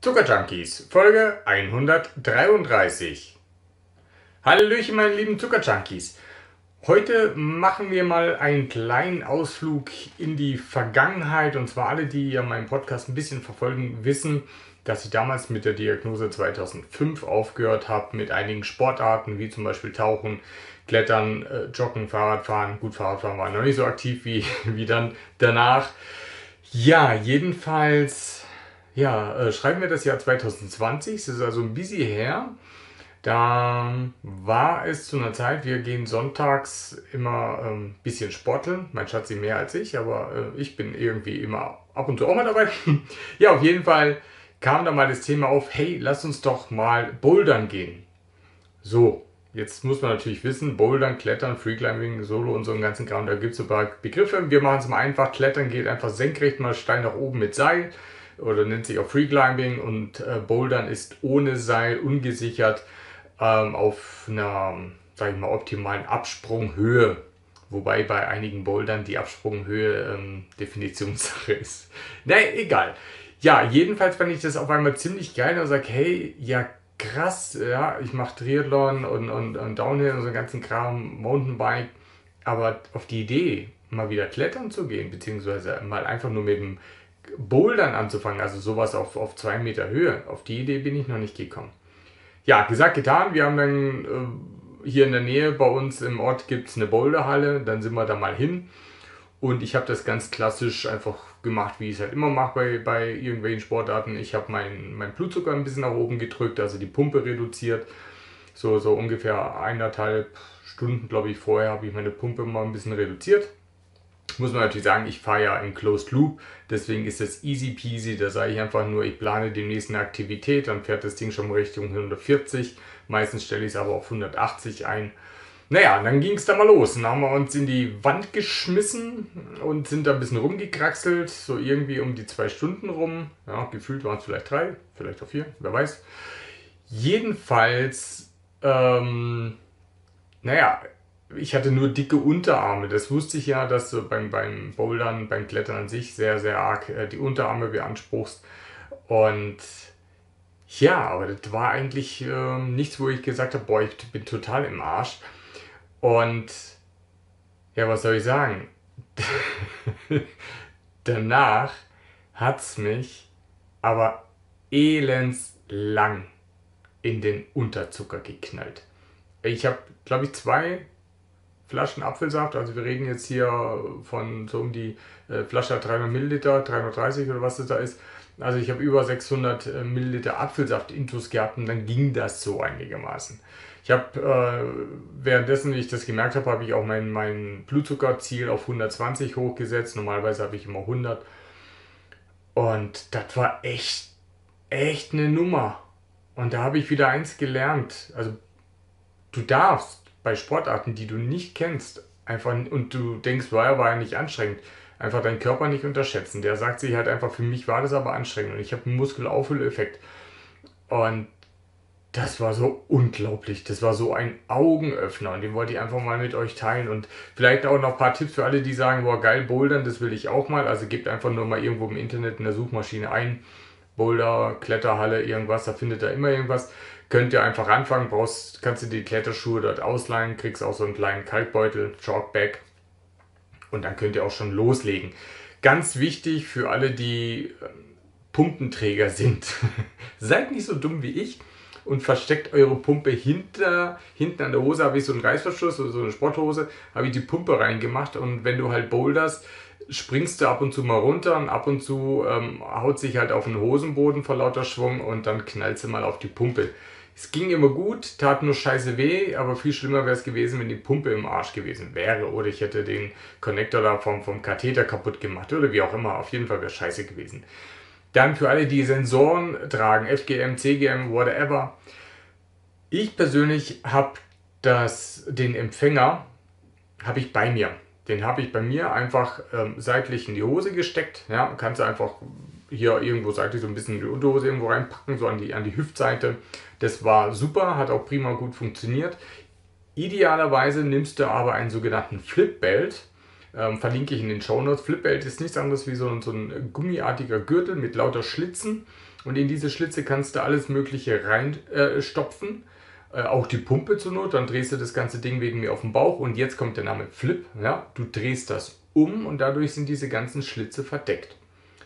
Zuckerjunkies, Folge 133. Hallöchen, meine lieben Zuckerjunkies. Heute machen wir mal einen kleinen Ausflug in die Vergangenheit. Und zwar alle, die ja meinen Podcast ein bisschen verfolgen, wissen, dass ich damals mit der Diagnose 2005 aufgehört habe mit einigen Sportarten, wie zum Beispiel Tauchen, Klettern, äh, Joggen, Fahrradfahren. Gut, Fahrradfahren war noch nicht so aktiv wie, wie dann danach. Ja, jedenfalls ja, äh, schreiben wir das Jahr 2020, es ist also ein bisschen her. Da war es zu einer Zeit, wir gehen sonntags immer ein ähm, bisschen sporteln. Mein Schatzi mehr als ich, aber äh, ich bin irgendwie immer ab und zu auch mal dabei. ja, auf jeden Fall kam da mal das Thema auf, hey, lass uns doch mal bouldern gehen. So, jetzt muss man natürlich wissen, bouldern, klettern, Freeclimbing, Solo und so einen ganzen Kram, da gibt es ein paar Begriffe. Wir machen es mal einfach, klettern geht einfach senkrecht mal steil nach oben mit Seil oder nennt sich auch Freeclimbing und äh, Bouldern ist ohne Seil, ungesichert ähm, auf einer, sag ich mal, optimalen Absprunghöhe. Wobei bei einigen Bouldern die Absprunghöhe ähm, Definitionssache ist. Naja, egal. Ja, jedenfalls fand ich das auf einmal ziemlich geil und sage, hey, ja krass, ja, ich mache Triathlon und, und, und Downhill und so einen ganzen Kram, Mountainbike, aber auf die Idee, mal wieder klettern zu gehen, beziehungsweise mal einfach nur mit dem Bouldern anzufangen, also sowas auf, auf zwei Meter Höhe. Auf die Idee bin ich noch nicht gekommen. Ja, gesagt, getan. Wir haben dann äh, hier in der Nähe bei uns im Ort gibt es eine Boulderhalle. Dann sind wir da mal hin. Und ich habe das ganz klassisch einfach gemacht, wie ich es halt immer mache bei, bei irgendwelchen Sportarten. Ich habe meinen mein Blutzucker ein bisschen nach oben gedrückt, also die Pumpe reduziert. So, so ungefähr eineinhalb Stunden, glaube ich, vorher habe ich meine Pumpe mal ein bisschen reduziert muss man natürlich sagen, ich fahre ja in Closed Loop, deswegen ist das easy peasy. Da sage ich einfach nur, ich plane demnächst eine Aktivität, dann fährt das Ding schon Richtung 140. Meistens stelle ich es aber auf 180 ein. Naja, dann ging es da mal los. Dann haben wir uns in die Wand geschmissen und sind da ein bisschen rumgekraxelt, so irgendwie um die zwei Stunden rum. Ja, gefühlt waren es vielleicht drei, vielleicht auch vier, wer weiß. Jedenfalls, ähm, naja, ich hatte nur dicke Unterarme. Das wusste ich ja, dass du beim, beim Bouldern, beim Klettern an sich sehr, sehr arg äh, die Unterarme beanspruchst. Und ja, aber das war eigentlich äh, nichts, wo ich gesagt habe, boah, ich bin total im Arsch. Und ja, was soll ich sagen? Danach hat es mich aber elends lang in den Unterzucker geknallt. Ich habe, glaube ich, zwei Flaschen Apfelsaft. Also wir reden jetzt hier von so um die äh, Flasche hat 300 Milliliter, 330 oder was das da ist. Also ich habe über 600 äh, Milliliter Apfelsaft intus gehabt und dann ging das so einigermaßen. Ich habe äh, währenddessen, wie ich das gemerkt habe, habe ich auch mein, mein Blutzuckerziel auf 120 hochgesetzt. Normalerweise habe ich immer 100. Und das war echt, echt eine Nummer. Und da habe ich wieder eins gelernt. Also du darfst bei Sportarten, die du nicht kennst, einfach und du denkst, war ja, war ja nicht anstrengend, einfach deinen Körper nicht unterschätzen. Der sagt sich halt einfach, für mich war das aber anstrengend und ich habe einen Muskelauffülleffekt. Und das war so unglaublich. Das war so ein Augenöffner und den wollte ich einfach mal mit euch teilen. Und vielleicht auch noch ein paar Tipps für alle, die sagen, boah, geil, Bouldern, das will ich auch mal. Also gebt einfach nur mal irgendwo im Internet in der Suchmaschine ein. Boulder, Kletterhalle, irgendwas, da findet ihr immer irgendwas könnt ihr einfach anfangen, brauchst, kannst du die Kletterschuhe dort ausleihen, kriegst auch so einen kleinen Kalkbeutel, Chalkbag und dann könnt ihr auch schon loslegen. Ganz wichtig für alle, die ähm, Pumpenträger sind, seid nicht so dumm wie ich und versteckt eure Pumpe hinter, hinten an der Hose, habe ich so einen Reißverschluss oder so eine Sporthose, habe ich die Pumpe reingemacht und wenn du halt boulderst, springst du ab und zu mal runter und ab und zu ähm, haut sich halt auf den Hosenboden vor lauter Schwung und dann knallst du mal auf die Pumpe. Es ging immer gut, tat nur scheiße weh, aber viel schlimmer wäre es gewesen, wenn die Pumpe im Arsch gewesen wäre oder ich hätte den Connector da vom, vom Katheter kaputt gemacht oder wie auch immer. Auf jeden Fall wäre es scheiße gewesen. Dann für alle, die Sensoren tragen, FGM, CGM, whatever. Ich persönlich habe den Empfänger habe ich bei mir. Den habe ich bei mir einfach ähm, seitlich in die Hose gesteckt. Ja, kannst du einfach hier irgendwo seitlich so ein bisschen die Unterhose irgendwo reinpacken, so an die, an die Hüftseite. Das war super, hat auch prima gut funktioniert. Idealerweise nimmst du aber einen sogenannten Flipbelt. Ähm, verlinke ich in den Show Notes. Flipbelt ist nichts anderes wie so ein, so ein gummiartiger Gürtel mit lauter Schlitzen. Und in diese Schlitze kannst du alles Mögliche reinstopfen. Äh, äh, auch die Pumpe zur Not. Dann drehst du das ganze Ding wegen mir auf den Bauch. Und jetzt kommt der Name Flip. Ja? Du drehst das um und dadurch sind diese ganzen Schlitze verdeckt.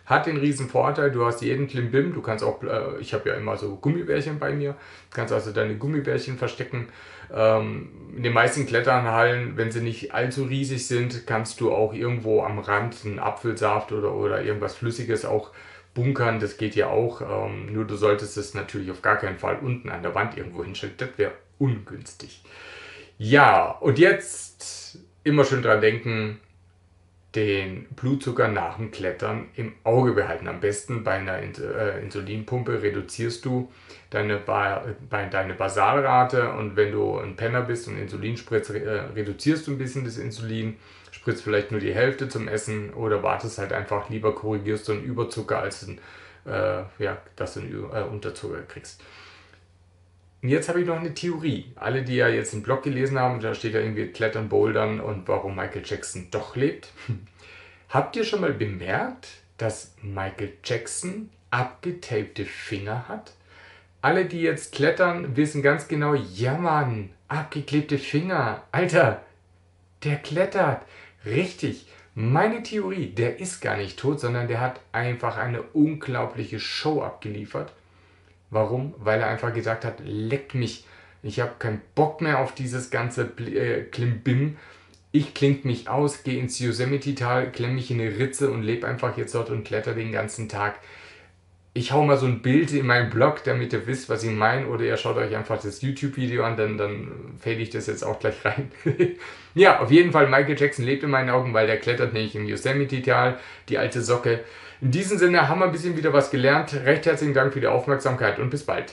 Hat den riesen Vorteil, du hast jeden Klimbim, du kannst auch, äh, ich habe ja immer so Gummibärchen bei mir, kannst also deine Gummibärchen verstecken. Ähm, in den meisten Kletternhallen, wenn sie nicht allzu riesig sind, kannst du auch irgendwo am Rand einen Apfelsaft oder, oder irgendwas Flüssiges auch bunkern, das geht ja auch. Ähm, nur du solltest es natürlich auf gar keinen Fall unten an der Wand irgendwo hinstellen, das wäre ungünstig. Ja, und jetzt immer schön dran denken, den Blutzucker nach dem Klettern im Auge behalten. Am besten bei einer äh, Insulinpumpe reduzierst du deine, ba deine Basalrate und wenn du ein Penner bist und Insulin spritzt, äh, reduzierst du ein bisschen das Insulin, spritzt vielleicht nur die Hälfte zum Essen oder wartest halt einfach lieber, korrigierst du einen Überzucker, als ein, äh, ja, dass du einen äh, Unterzucker kriegst. Und jetzt habe ich noch eine Theorie. Alle, die ja jetzt den Blog gelesen haben, da steht ja irgendwie Klettern, Bouldern und warum Michael Jackson doch lebt. Habt ihr schon mal bemerkt, dass Michael Jackson abgetapte Finger hat? Alle, die jetzt klettern, wissen ganz genau, ja Mann, abgeklebte Finger. Alter, der klettert. Richtig. Meine Theorie, der ist gar nicht tot, sondern der hat einfach eine unglaubliche Show abgeliefert. Warum? Weil er einfach gesagt hat, leck mich, ich habe keinen Bock mehr auf dieses ganze äh, Klimbim. Ich kling mich aus, gehe ins Yosemite-Tal, klemme mich in eine Ritze und lebe einfach jetzt dort und kletter den ganzen Tag. Ich hau mal so ein Bild in meinen Blog, damit ihr wisst, was ich meine, oder ihr schaut euch einfach das YouTube-Video an, dann, dann fade ich das jetzt auch gleich rein. ja, auf jeden Fall, Michael Jackson lebt in meinen Augen, weil der klettert nämlich im Yosemite-Tal, die alte Socke. In diesem Sinne haben wir ein bisschen wieder was gelernt. Recht herzlichen Dank für die Aufmerksamkeit und bis bald.